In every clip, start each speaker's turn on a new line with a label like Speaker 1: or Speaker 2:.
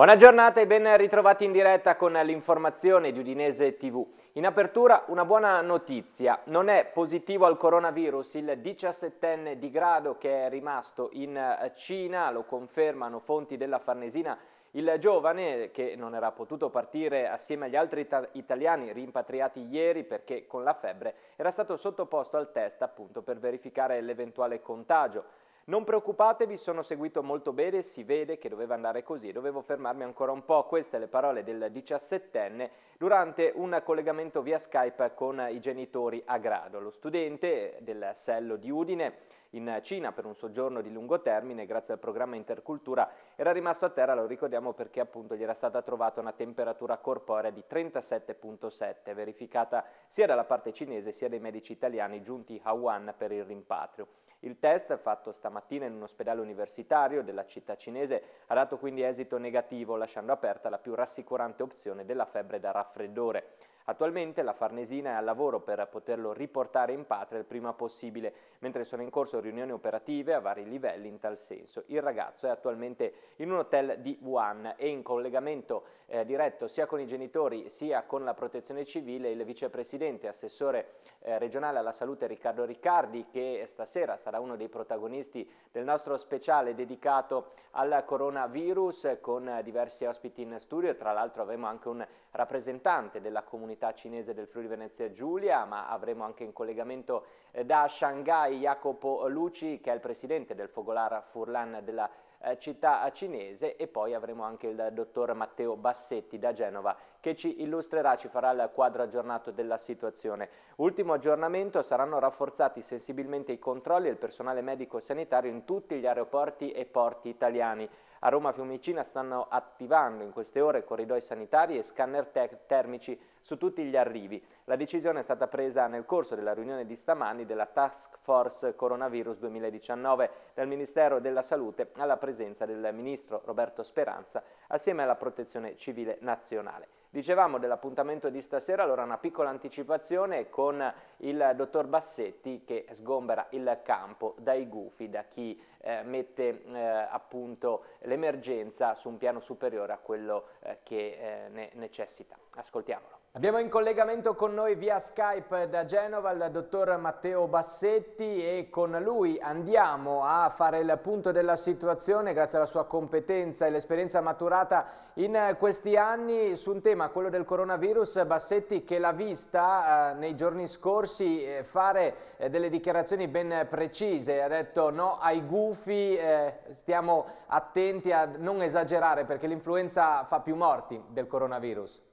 Speaker 1: Buona giornata e ben ritrovati in diretta con l'informazione di Udinese TV. In apertura una buona notizia, non è positivo al coronavirus il 17enne di grado che è rimasto in Cina, lo confermano fonti della Farnesina il giovane, che non era potuto partire assieme agli altri ita italiani rimpatriati ieri perché con la febbre, era stato sottoposto al test appunto per verificare l'eventuale contagio. Non preoccupatevi, sono seguito molto bene, si vede che doveva andare così, dovevo fermarmi ancora un po', queste le parole del 17enne durante un collegamento via Skype con i genitori a grado. Lo studente del Sello di Udine in Cina per un soggiorno di lungo termine grazie al programma Intercultura era rimasto a terra, lo ricordiamo perché appunto gli era stata trovata una temperatura corporea di 37.7 verificata sia dalla parte cinese sia dai medici italiani giunti a Wuhan per il rimpatrio. Il test fatto stamattina in un ospedale universitario della città cinese ha dato quindi esito negativo, lasciando aperta la più rassicurante opzione della febbre da raffreddore. Attualmente la Farnesina è al lavoro per poterlo riportare in patria il prima possibile, mentre sono in corso riunioni operative a vari livelli in tal senso. Il ragazzo è attualmente in un hotel di Wuhan e in collegamento eh, diretto sia con i genitori sia con la protezione civile il vicepresidente assessore eh, regionale alla salute Riccardo Riccardi che stasera sarà uno dei protagonisti del nostro speciale dedicato al coronavirus con diversi ospiti in studio, tra l'altro avremo anche un rappresentante della comunità cinese del Friuli Venezia Giulia, ma avremo anche in collegamento eh, da Shanghai Jacopo Luci che è il presidente del Fogolar Furlan della eh, città cinese e poi avremo anche il dottor Matteo Bassetti da Genova che ci illustrerà, ci farà il quadro aggiornato della situazione. Ultimo aggiornamento, saranno rafforzati sensibilmente i controlli e il personale medico-sanitario in tutti gli aeroporti e porti italiani. A Roma Fiumicina stanno attivando in queste ore corridoi sanitari e scanner te termici su tutti gli arrivi. La decisione è stata presa nel corso della riunione di stamani della Task Force Coronavirus 2019 del Ministero della Salute alla presenza del Ministro Roberto Speranza assieme alla Protezione Civile Nazionale. Dicevamo dell'appuntamento di stasera, allora una piccola anticipazione con il dottor Bassetti che sgombera il campo dai gufi, da chi eh, mette eh, appunto l'emergenza su un piano superiore a quello eh, che eh, ne necessita. Ascoltiamolo. Abbiamo in collegamento con noi via Skype da Genova il dottor Matteo Bassetti e con lui andiamo a fare il punto della situazione grazie alla sua competenza e l'esperienza maturata in questi anni su un tema, quello del coronavirus. Bassetti che l'ha vista eh, nei giorni scorsi eh, fare eh, delle dichiarazioni ben precise, ha detto no ai gufi, eh, stiamo attenti a non esagerare perché l'influenza fa più morti del coronavirus.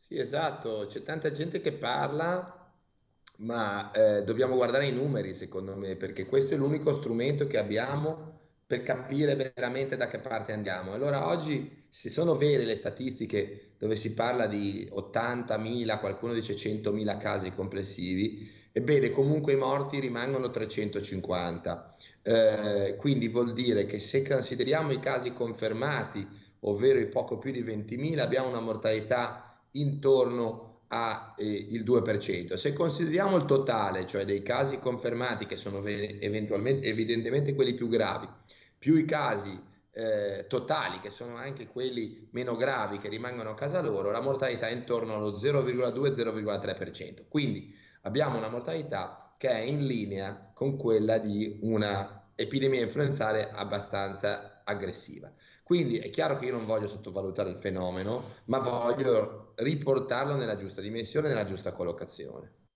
Speaker 2: Sì, esatto, c'è tanta gente che parla, ma eh, dobbiamo guardare i numeri secondo me, perché questo è l'unico strumento che abbiamo per capire veramente da che parte andiamo. Allora oggi, se sono vere le statistiche dove si parla di 80.000, qualcuno dice 100.000 casi complessivi, ebbene comunque i morti rimangono 350. Eh, quindi vuol dire che se consideriamo i casi confermati, ovvero i poco più di 20.000, abbiamo una mortalità intorno al eh, 2%. Se consideriamo il totale, cioè dei casi confermati che sono evidentemente quelli più gravi, più i casi eh, totali che sono anche quelli meno gravi che rimangono a casa loro, la mortalità è intorno allo 0,2-0,3%. Quindi abbiamo una mortalità che è in linea con quella di una epidemia influenzale abbastanza aggressiva. Quindi è chiaro che io non voglio sottovalutare il fenomeno, ma voglio riportarlo nella giusta dimensione, nella giusta collocazione.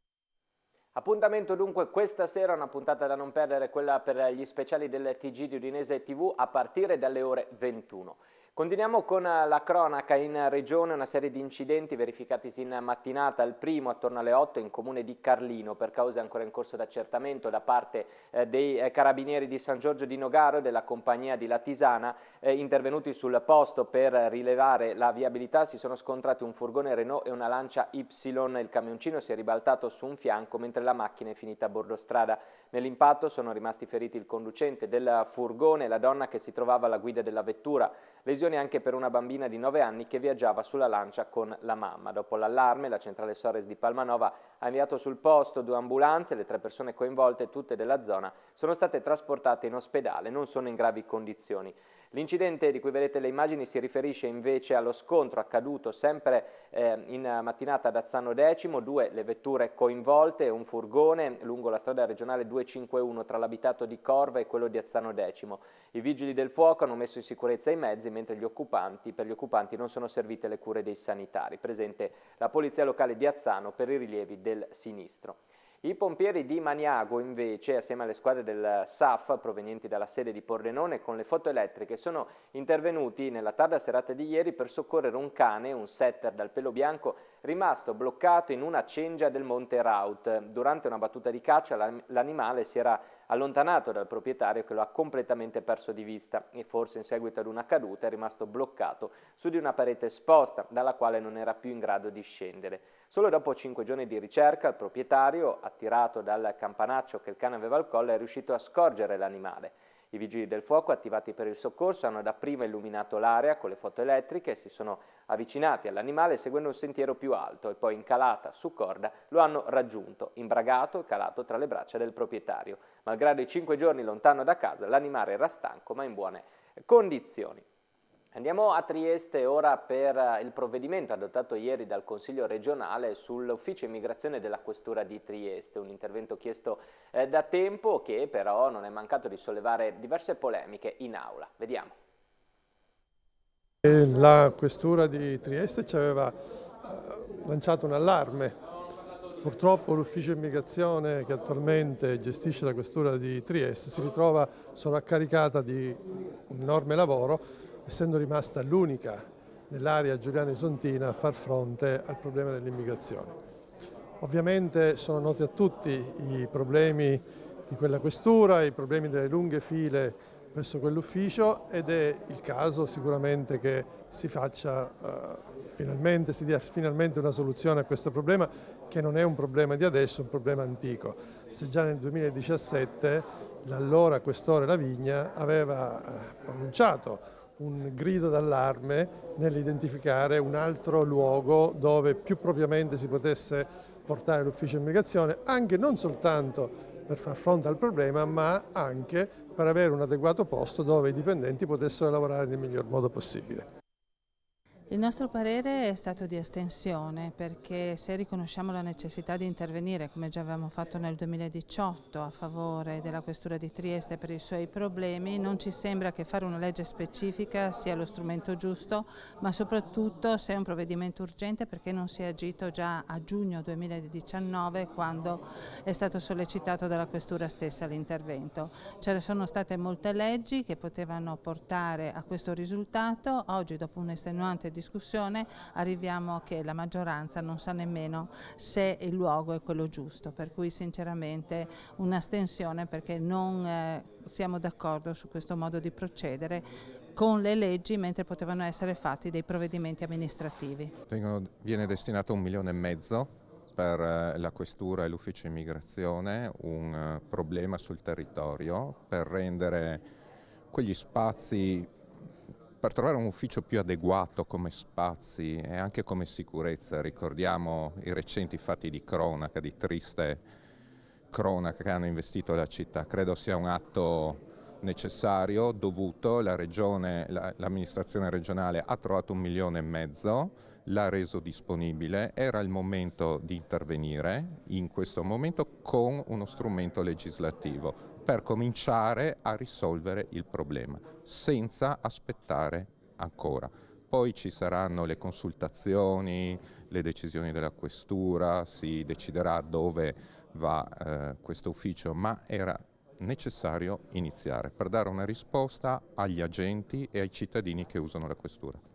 Speaker 1: Appuntamento dunque questa sera, una puntata da non perdere, quella per gli speciali del TG di Udinese TV a partire dalle ore 21. Continuiamo con eh, la cronaca in regione, una serie di incidenti verificatisi in mattinata, il primo attorno alle 8 in comune di Carlino per cause ancora in corso d'accertamento da parte eh, dei eh, carabinieri di San Giorgio di Nogaro e della compagnia di Latisana eh, intervenuti sul posto per rilevare la viabilità si sono scontrati un furgone Renault e una Lancia Y, il camioncino si è ribaltato su un fianco mentre la macchina è finita a bordo strada. Nell'impatto sono rimasti feriti il conducente del furgone e la donna che si trovava alla guida della vettura. Lesioni anche per una bambina di 9 anni che viaggiava sulla lancia con la mamma. Dopo l'allarme, la centrale Sores di Palmanova ha inviato sul posto due ambulanze, le tre persone coinvolte, tutte della zona, sono state trasportate in ospedale, non sono in gravi condizioni. L'incidente di cui vedete le immagini si riferisce invece allo scontro accaduto sempre eh, in mattinata ad Azzano Decimo, due le vetture coinvolte, un furgone lungo la strada regionale 251 tra l'abitato di Corva e quello di Azzano Decimo. I vigili del fuoco hanno messo in sicurezza i mezzi mentre gli occupanti, per gli occupanti non sono servite le cure dei sanitari. Presente la polizia locale di Azzano per i rilievi del sinistro. I pompieri di Maniago invece, assieme alle squadre del SAF provenienti dalla sede di Pordenone con le foto elettriche, sono intervenuti nella tarda serata di ieri per soccorrere un cane, un setter dal pelo bianco, rimasto bloccato in una cengia del Monte Raut. Durante una battuta di caccia l'animale si era allontanato dal proprietario che lo ha completamente perso di vista e forse in seguito ad una caduta è rimasto bloccato su di una parete esposta dalla quale non era più in grado di scendere. Solo dopo cinque giorni di ricerca il proprietario, attirato dal campanaccio che il cane aveva al collo, è riuscito a scorgere l'animale. I vigili del fuoco attivati per il soccorso hanno dapprima illuminato l'area con le foto elettriche, si sono avvicinati all'animale seguendo un sentiero più alto e poi in calata su corda lo hanno raggiunto, imbragato e calato tra le braccia del proprietario. Malgrado i cinque giorni lontano da casa, l'animale era stanco ma in buone condizioni. Andiamo a Trieste ora per eh, il provvedimento adottato ieri dal Consiglio regionale sull'ufficio immigrazione della Questura di Trieste, un intervento chiesto eh, da tempo che però non è mancato di sollevare diverse polemiche in aula. Vediamo.
Speaker 3: La Questura di Trieste ci aveva eh, lanciato un allarme. Purtroppo l'ufficio immigrazione che attualmente gestisce la Questura di Trieste si ritrova sovraccaricata di un enorme lavoro essendo rimasta l'unica nell'area Giuliano Isontina a far fronte al problema dell'immigrazione. Ovviamente sono noti a tutti i problemi di quella questura, i problemi delle lunghe file presso quell'ufficio ed è il caso sicuramente che si faccia uh, finalmente, si dia finalmente una soluzione a questo problema che non è un problema di adesso, è un problema antico. Se già nel 2017 l'allora questore Lavigna aveva eh, pronunciato un grido d'allarme nell'identificare un altro luogo dove più propriamente si potesse portare l'ufficio immigrazione, anche non soltanto per far fronte al problema, ma anche per avere un adeguato posto dove i dipendenti potessero lavorare nel miglior modo possibile.
Speaker 4: Il nostro parere è stato di astensione perché se riconosciamo la necessità di intervenire, come già avevamo fatto nel 2018, a favore della Questura di Trieste per i suoi problemi, non ci sembra che fare una legge specifica sia lo strumento giusto, ma soprattutto se è un provvedimento urgente perché non si è agito già a giugno 2019 quando è stato sollecitato dalla Questura stessa l'intervento. Ce ne sono state molte leggi che potevano portare a questo risultato, oggi dopo un'estenuante discussione discussione arriviamo che la maggioranza non sa nemmeno se il luogo è quello giusto, per cui sinceramente un'astensione perché non eh, siamo d'accordo su questo modo di procedere con le leggi mentre potevano essere fatti dei provvedimenti amministrativi.
Speaker 5: Vengono, viene destinato un milione e mezzo per eh, la questura e l'ufficio immigrazione, un eh, problema sul territorio per rendere quegli spazi per trovare un ufficio più adeguato come spazi e anche come sicurezza, ricordiamo i recenti fatti di cronaca, di triste cronaca che hanno investito la città, credo sia un atto necessario, dovuto, l'amministrazione la, regionale ha trovato un milione e mezzo, l'ha reso disponibile, era il momento di intervenire in questo momento con uno strumento legislativo per cominciare a risolvere il problema, senza aspettare ancora. Poi ci saranno le consultazioni, le decisioni della questura, si deciderà dove va eh, questo ufficio, ma era necessario iniziare per dare una risposta agli agenti e ai cittadini che usano la questura.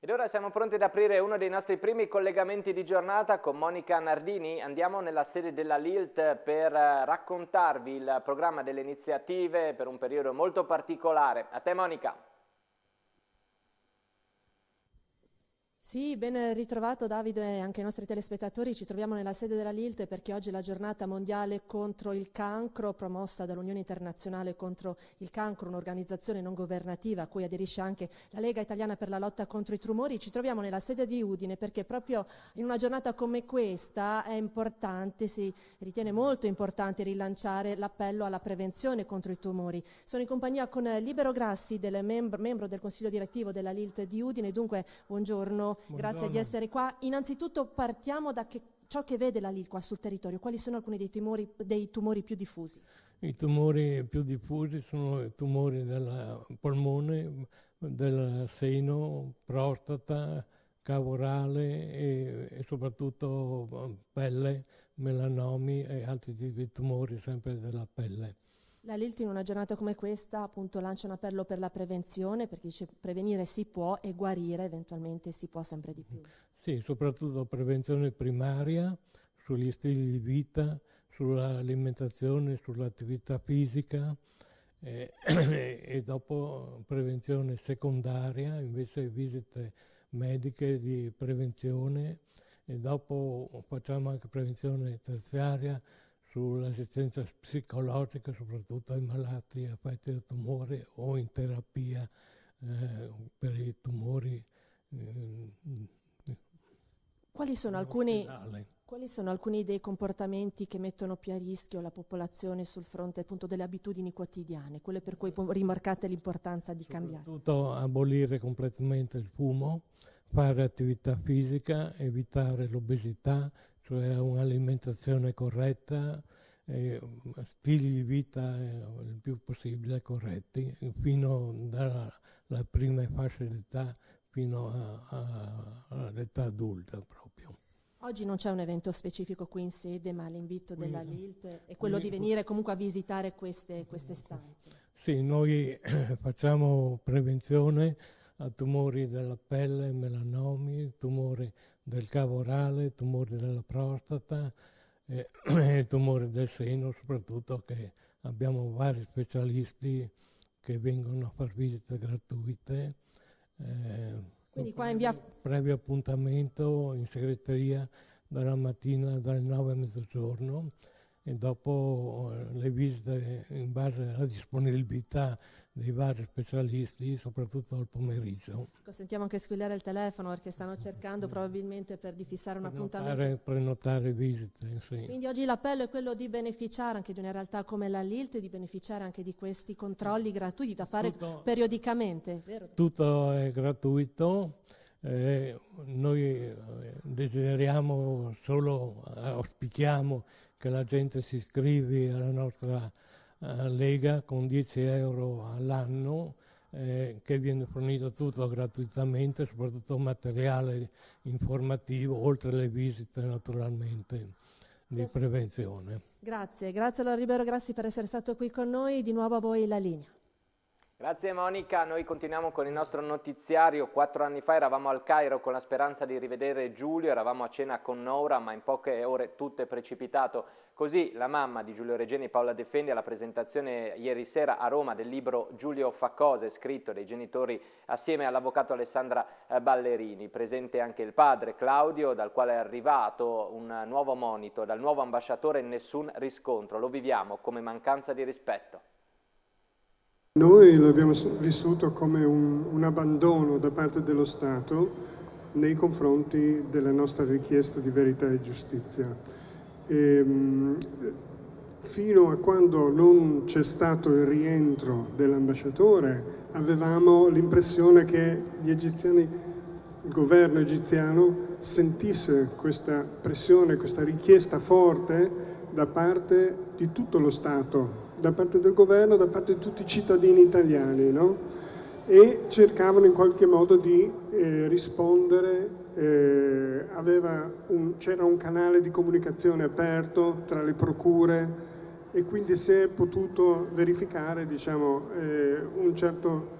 Speaker 1: Ed ora siamo pronti ad aprire uno dei nostri primi collegamenti di giornata con Monica Nardini. Andiamo nella sede della LILT per eh, raccontarvi il programma delle iniziative per un periodo molto particolare. A te Monica.
Speaker 6: Sì, ben ritrovato Davide e anche i nostri telespettatori. Ci troviamo nella sede della LILT perché oggi è la giornata mondiale contro il cancro promossa dall'Unione Internazionale contro il cancro, un'organizzazione non governativa a cui aderisce anche la Lega Italiana per la lotta contro i tumori. Ci troviamo nella sede di Udine perché proprio in una giornata come questa è importante, si ritiene molto importante rilanciare l'appello alla prevenzione contro i tumori. Sono in compagnia con Libero Grassi, del membro, membro del Consiglio direttivo della LILT di Udine. Dunque, buongiorno grazie di essere qua. Innanzitutto partiamo da che, ciò che vede la LIL qua sul territorio. Quali sono alcuni dei tumori, dei tumori più diffusi?
Speaker 7: I tumori più diffusi sono i tumori del polmone, del seno, prostata, cavo orale e, e, soprattutto pelle, melanomi e altri tipi di tumori sempre della pelle.
Speaker 6: La LILT in una giornata come questa appunto lancia un appello per la prevenzione perché dice prevenire si può e guarire eventualmente si può sempre di più.
Speaker 7: Sì, soprattutto prevenzione primaria sugli stili di vita, sull'alimentazione, sull'attività fisica eh, e dopo prevenzione secondaria, invece visite mediche di prevenzione e dopo facciamo anche prevenzione terziaria sull'assistenza psicologica, soprattutto ai malati affetti da tumore o in terapia eh, per i tumori. Eh,
Speaker 6: quali, sono alcuni, quali sono alcuni dei comportamenti che mettono più a rischio la popolazione sul fronte appunto delle abitudini quotidiane, quelle per cui rimarcate l'importanza di cambiare?
Speaker 7: Soprattutto abolire completamente il fumo, fare attività fisica, evitare l'obesità, cioè un'alimentazione corretta, eh, stili di vita eh, il più possibile corretti, fino dalla prima fascia d'età fino all'età adulta proprio.
Speaker 6: Oggi non c'è un evento specifico qui in sede, ma l'invito della LILT è quello di venire comunque a visitare queste, queste stanze.
Speaker 7: Sì, noi facciamo prevenzione a tumori della pelle, melanomi, tumori del cavo orale, tumori della prostata e, e tumori del seno, soprattutto che abbiamo vari specialisti che vengono a far visite gratuite.
Speaker 6: Eh, Quindi qua in via...
Speaker 7: Previo appuntamento in segreteria dalla mattina dalle 9 a mezzogiorno e dopo eh, le visite in base alla disponibilità dei vari specialisti, soprattutto al pomeriggio.
Speaker 6: Ecco, sentiamo anche squillare il telefono perché stanno cercando probabilmente per di fissare un
Speaker 7: prenotare,
Speaker 6: appuntamento.
Speaker 7: Prenotare visite, sì.
Speaker 6: Quindi oggi l'appello è quello di beneficiare anche di una realtà come la LILT, di beneficiare anche di questi controlli gratuiti da fare tutto, periodicamente. Vero?
Speaker 7: Tutto è gratuito. Eh, noi eh, desideriamo solo, auspichiamo che la gente si iscrivi alla nostra uh, Lega con 10 euro all'anno eh, che viene fornito tutto gratuitamente, soprattutto materiale informativo, oltre alle visite naturalmente di prevenzione.
Speaker 6: Grazie, grazie allora Libero Grassi per essere stato qui con noi, di nuovo a voi la linea.
Speaker 1: Grazie Monica, noi continuiamo con il nostro notiziario. Quattro anni fa eravamo al Cairo con la speranza di rivedere Giulio, eravamo a cena con Nora, ma in poche ore tutto è precipitato. Così la mamma di Giulio Regeni, Paola Defendi, alla presentazione ieri sera a Roma del libro Giulio fa cose, scritto dai genitori assieme all'avvocato Alessandra eh, Ballerini. Presente anche il padre Claudio, dal quale è arrivato un nuovo monito, dal nuovo ambasciatore nessun riscontro. Lo viviamo come mancanza di rispetto.
Speaker 8: Noi l'abbiamo vissuto come un, un, abbandono da parte dello Stato nei confronti della nostra richiesta di verità e giustizia. E, ehm, fino a quando non c'è stato il rientro dell'ambasciatore avevamo l'impressione che egiziani, il governo egiziano sentisse questa pressione, questa richiesta forte da parte di tutto lo Stato da parte del governo, da parte di tutti i cittadini italiani, no? e cercavano in qualche modo di eh, rispondere, eh, c'era un canale di comunicazione aperto tra le procure e quindi si è potuto verificare diciamo, eh, un certo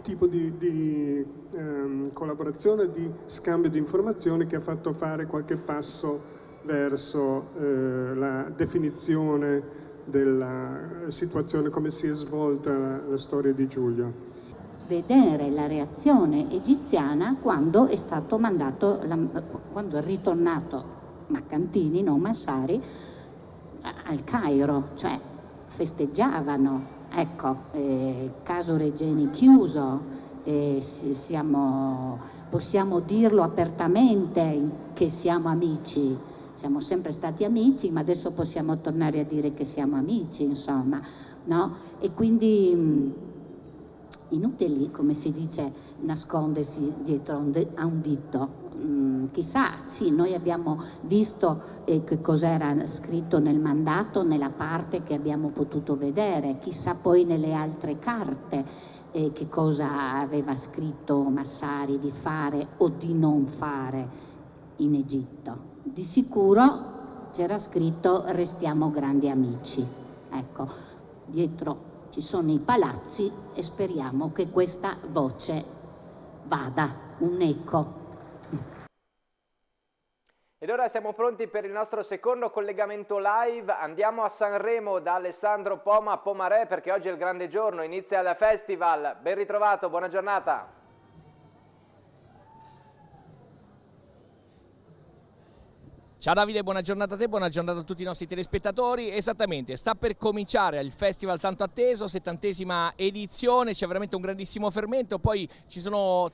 Speaker 8: tipo di, di ehm, collaborazione, di scambio di informazioni che ha fatto fare qualche passo verso eh, la definizione della situazione, come si è svolta la, la storia di Giulio.
Speaker 9: vedere la reazione egiziana quando è stato mandato, quando è ritornato Maccantini, non Massari, al Cairo, cioè festeggiavano, ecco, eh, caso Regeni chiuso, eh, siamo, possiamo dirlo apertamente che siamo amici, siamo sempre stati amici, ma adesso possiamo tornare a dire che siamo amici, insomma, no? E quindi mm, inutili, come si dice, nascondersi dietro a un dito. Mm, chissà, sì, noi abbiamo visto eh, che cos'era scritto nel mandato, nella parte che abbiamo potuto vedere, chissà poi nelle altre carte eh, che cosa aveva scritto Massari di fare o di non fare in Egitto. Di sicuro c'era scritto restiamo grandi amici. Ecco, dietro ci sono i palazzi e speriamo che questa voce vada, un eco.
Speaker 1: Ed ora siamo pronti per il nostro secondo collegamento live. Andiamo a Sanremo da Alessandro Poma a Pomarè perché oggi è il grande giorno, inizia il festival. Ben ritrovato, buona giornata.
Speaker 10: Ciao Davide, buona giornata a te, buona giornata a tutti i nostri telespettatori. Esattamente, sta per cominciare il festival tanto atteso, settantesima edizione, c'è veramente un grandissimo fermento, poi ci sono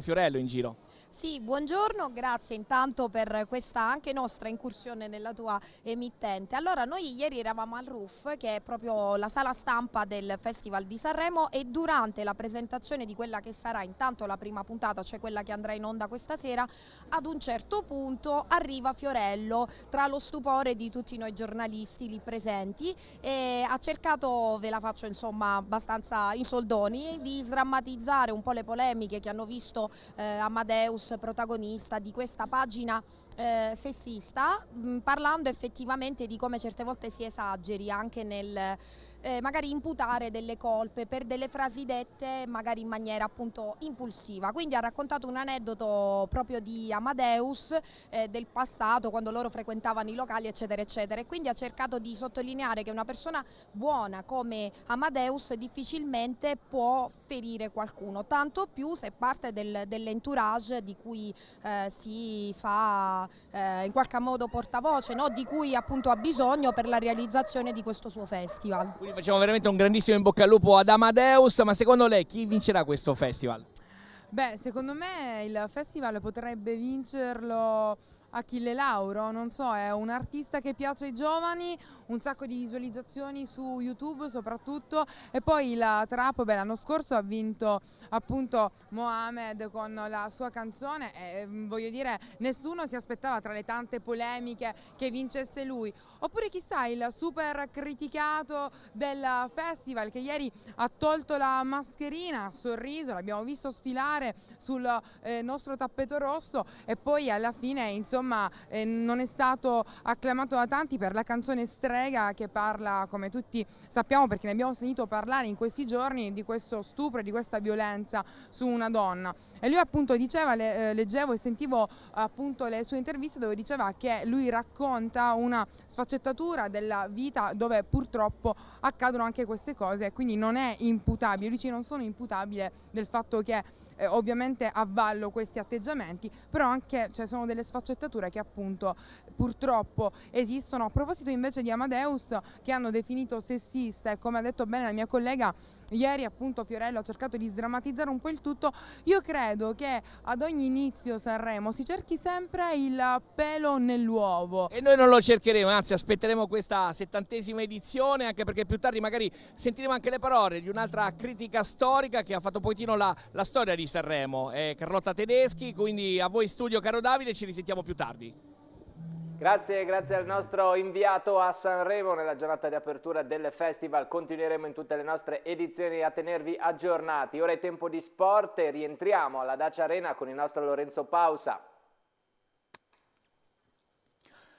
Speaker 10: Fiorello in giro.
Speaker 11: Sì, buongiorno, grazie intanto per questa anche nostra incursione nella tua emittente. Allora, noi ieri eravamo al RUF, che è proprio la sala stampa del Festival di Sanremo e durante la presentazione di quella che sarà intanto la prima puntata, cioè quella che andrà in onda questa sera, ad un certo punto arriva Fiorello tra lo stupore di tutti noi giornalisti lì presenti e ha cercato, ve la faccio insomma abbastanza in soldoni, di sdrammatizzare un po' le polemiche che hanno visto eh, Amadeus protagonista di questa pagina eh, sessista, mh, parlando effettivamente di come certe volte si esageri anche nel eh, magari imputare delle colpe per delle frasi dette magari in maniera appunto impulsiva. Quindi ha raccontato un aneddoto proprio di Amadeus eh, del passato quando loro frequentavano i locali eccetera eccetera e quindi ha cercato di sottolineare che una persona buona come Amadeus difficilmente può ferire qualcuno, tanto più se parte del, dell'entourage di cui eh, si fa eh, in qualche modo portavoce, no? di cui appunto ha bisogno per la realizzazione di questo suo festival.
Speaker 10: Facciamo veramente un grandissimo in bocca al lupo ad Amadeus, ma secondo lei chi vincerà questo festival?
Speaker 12: Beh, secondo me il festival potrebbe vincerlo Achille Lauro, non so, è un artista che piace ai giovani, un sacco di visualizzazioni su YouTube soprattutto e poi la trap, beh l'anno scorso ha vinto appunto Mohamed con la sua canzone e mm, voglio dire nessuno si aspettava tra le tante polemiche che vincesse lui, oppure chissà il super criticato del festival che ieri ha tolto la mascherina, ha sorriso, l'abbiamo visto sfilare sul eh, nostro tappeto rosso e poi alla fine insomma insomma eh, non è stato acclamato da tanti per la canzone Strega che parla, come tutti sappiamo perché ne abbiamo sentito parlare in questi giorni, di questo stupro e di questa violenza su una donna. E lui appunto diceva, le, eh, leggevo e sentivo appunto le sue interviste dove diceva che lui racconta una sfaccettatura della vita dove purtroppo accadono anche queste cose e quindi non è imputabile, lui non sono imputabile del fatto che eh, ovviamente avvallo questi atteggiamenti, però anche cioè, sono delle sfaccettature che appunto purtroppo esistono. A proposito invece di Amadeus che hanno definito sessista e come ha detto bene la mia collega ieri appunto Fiorello ha cercato di sdrammatizzare un po' il tutto, io credo che ad ogni inizio Sanremo si cerchi sempre il pelo nell'uovo.
Speaker 10: E noi non lo cercheremo, anzi aspetteremo questa settantesima edizione anche perché più tardi magari sentiremo anche le parole di un'altra critica storica che ha fatto pochettino la, la storia di Sanremo, è Carlotta Tedeschi, quindi a voi studio caro Davide, ci risentiamo più tardi.
Speaker 1: Grazie, grazie al nostro inviato a Sanremo nella giornata di apertura del festival. Continueremo in tutte le nostre edizioni a tenervi aggiornati. Ora è tempo di sport rientriamo alla Dacia Arena con il nostro Lorenzo Pausa.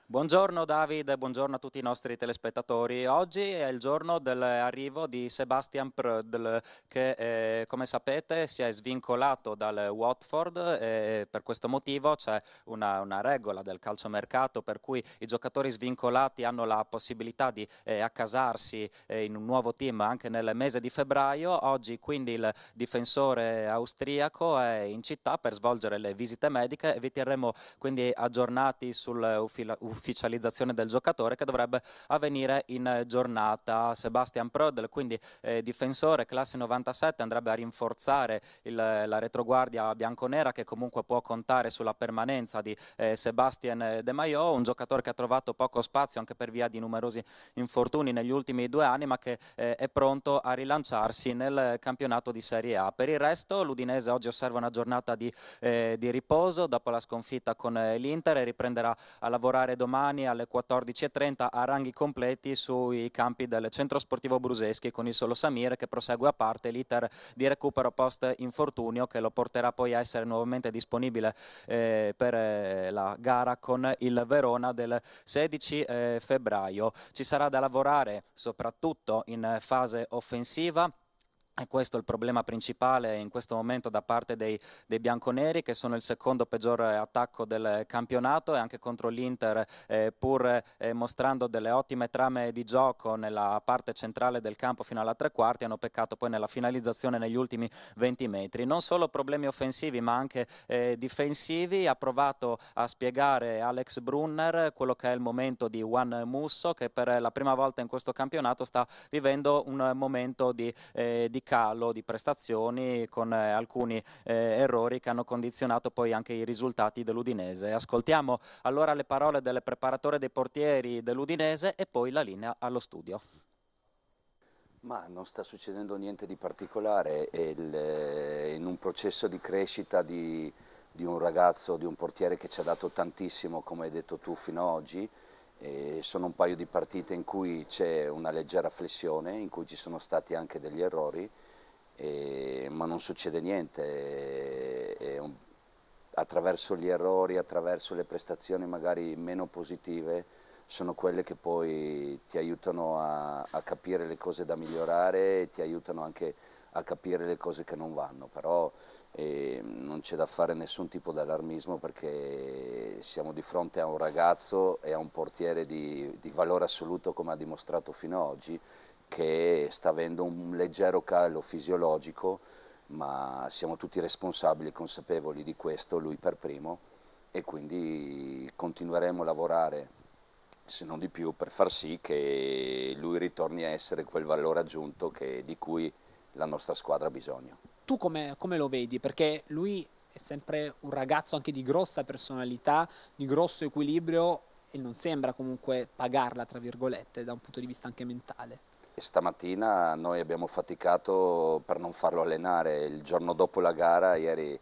Speaker 13: Buongiorno David, buongiorno a tutti i nostri telespettatori. Oggi è il giorno dell'arrivo di Sebastian Prödl che eh, come sapete si è svincolato dal Watford e per questo motivo c'è una, una, regola del calciomercato per cui i giocatori svincolati hanno la possibilità di eh, accasarsi eh, in un nuovo team anche nel mese di febbraio. Oggi quindi il difensore austriaco è in città per svolgere le visite mediche e vi terremo quindi aggiornati sul ufficializzazione del giocatore che dovrebbe avvenire in giornata. Sebastian Prodel, quindi eh, difensore classe 97, andrebbe a rinforzare il, la retroguardia bianconera che comunque può contare sulla permanenza di eh, Sebastian De Maio, un giocatore che ha trovato poco spazio anche per via di numerosi infortuni negli ultimi due anni ma che eh, è pronto a rilanciarsi nel campionato di Serie A. Per il resto l'Udinese oggi osserva una giornata di, eh, di riposo dopo la sconfitta con eh, l'Inter e riprenderà a lavorare domani domani alle 14.30 a ranghi completi sui campi del Centro Sportivo Bruseschi con il Solo Samir che prosegue a parte l'iter di recupero post infortunio che lo porterà poi a essere nuovamente disponibile eh, per eh, la gara con il Verona del 16 eh, febbraio. Ci sarà da lavorare soprattutto in fase offensiva e questo è il problema principale in questo momento da parte dei, dei bianconeri che sono il secondo peggior attacco del campionato e anche contro l'Inter eh, pur eh, mostrando delle ottime trame di gioco nella parte centrale del campo fino alla tre quarti hanno peccato poi nella finalizzazione negli ultimi 20 metri. Non solo problemi offensivi ma anche eh, difensivi, ha provato a spiegare Alex Brunner quello che è il momento di Juan Musso che per la prima volta in questo campionato sta vivendo un momento di, eh, di calo di prestazioni con eh, alcuni eh, errori che hanno condizionato poi anche i risultati dell'Udinese. Ascoltiamo allora le parole del preparatore dei portieri dell'Udinese e poi la linea allo studio.
Speaker 14: Ma non sta succedendo niente di particolare, eh, in un processo di crescita di, di, un ragazzo, di un portiere che ci ha dato tantissimo, come hai detto tu, fino ad oggi. E sono un paio di partite in cui c'è una leggera flessione, in cui ci sono stati anche degli errori, e, ma non succede niente. È un, attraverso gli errori, attraverso le prestazioni magari meno positive, sono quelle che poi ti aiutano a, a capire le cose da migliorare e ti aiutano anche a capire le cose che non vanno. Però, e non c'è da fare nessun tipo di allarmismo perché siamo di fronte a un ragazzo e a un portiere di, di valore assoluto come ha dimostrato fino ad oggi che sta avendo un leggero calo fisiologico ma siamo tutti responsabili e consapevoli di questo, lui per primo e quindi continueremo a lavorare se non di più per far sì che lui ritorni a essere quel valore aggiunto che, di cui la nostra squadra ha bisogno
Speaker 15: tu come, come lo vedi? Perché lui è sempre un ragazzo anche di grossa personalità, di grosso equilibrio e non sembra comunque pagarla, tra virgolette, da un punto di vista anche mentale.
Speaker 14: Stamattina noi abbiamo faticato per non farlo allenare il giorno dopo la gara, ieri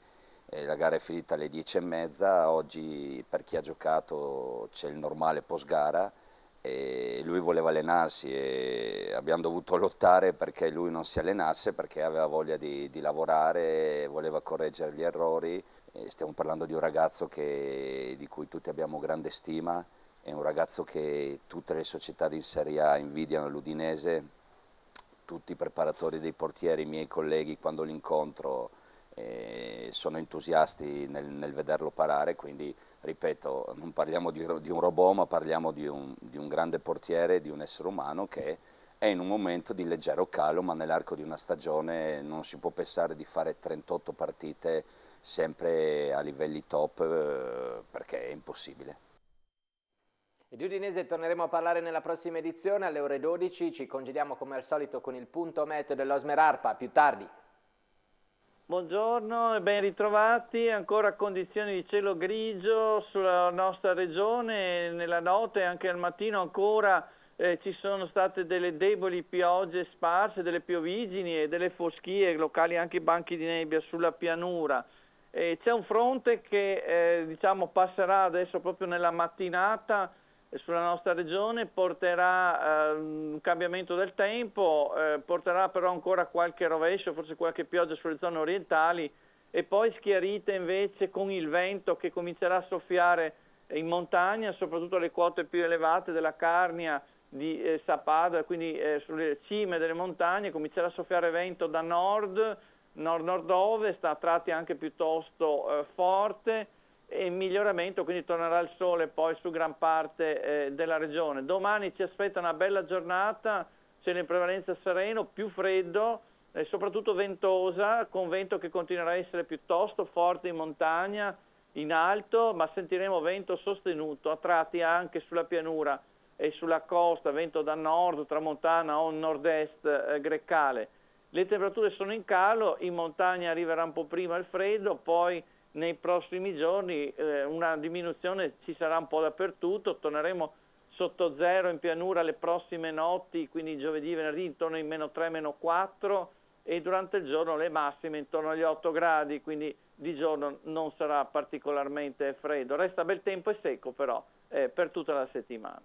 Speaker 14: eh, la gara è finita alle 10.30, oggi per chi ha giocato c'è il normale post gara e lui voleva allenarsi e abbiamo dovuto lottare perché lui non si allenasse perché aveva voglia di, di lavorare, voleva correggere gli errori. E stiamo parlando di un ragazzo che, di cui tutti abbiamo grande stima, è un ragazzo che tutte le società di Serie A invidiano l'Udinese, tutti i preparatori dei portieri, i miei colleghi quando li eh, sono entusiasti nel, nel vederlo parare, quindi ripeto, non parliamo di, di un robot, ma parliamo di un, di un, grande portiere, di un essere umano che è in un momento di leggero calo, ma nell'arco di una stagione non si può pensare di fare 38 partite sempre a livelli top eh, perché è impossibile.
Speaker 1: E di Udinese torneremo a parlare nella prossima edizione alle ore 12, ci congediamo come al solito con il punto meteo dell'Osmer Arpa, più tardi.
Speaker 16: Buongiorno e ben ritrovati, ancora condizioni di cielo grigio sulla nostra regione, nella notte e anche al mattino ancora eh, ci sono state delle deboli piogge sparse, delle piovigini e delle foschie locali, anche banchi di nebbia sulla pianura. C'è un fronte che eh, diciamo, passerà adesso proprio nella mattinata sulla nostra regione, porterà eh, un cambiamento del tempo, eh, porterà però ancora qualche rovescio, forse qualche pioggia sulle zone orientali e poi schiarite invece con il vento che comincerà a soffiare in montagna, soprattutto alle quote più elevate della Carnia, di eh, Sappada, quindi eh, sulle cime delle montagne, comincerà a soffiare vento da nord, nord-nord-ovest, a tratti anche piuttosto eh, forte in miglioramento, quindi tornerà il sole poi su gran parte eh, della regione. Domani ci aspetta una bella giornata, c'è in prevalenza sereno, più freddo e soprattutto ventosa, con vento che continuerà a essere piuttosto forte in montagna, in alto, ma sentiremo vento sostenuto, a tratti anche sulla pianura e sulla costa, vento da nord, tramontana o nord-est eh, greccale. Le temperature sono in calo, in montagna arriverà un po' prima il freddo, poi nei prossimi giorni eh, una diminuzione ci sarà un po' dappertutto, torneremo sotto zero in pianura le prossime notti, quindi giovedì e venerdì intorno ai meno 3, meno 4 e durante il giorno le massime intorno agli 8 gradi, quindi di giorno non sarà particolarmente freddo. Resta bel tempo e secco però eh, per tutta la settimana.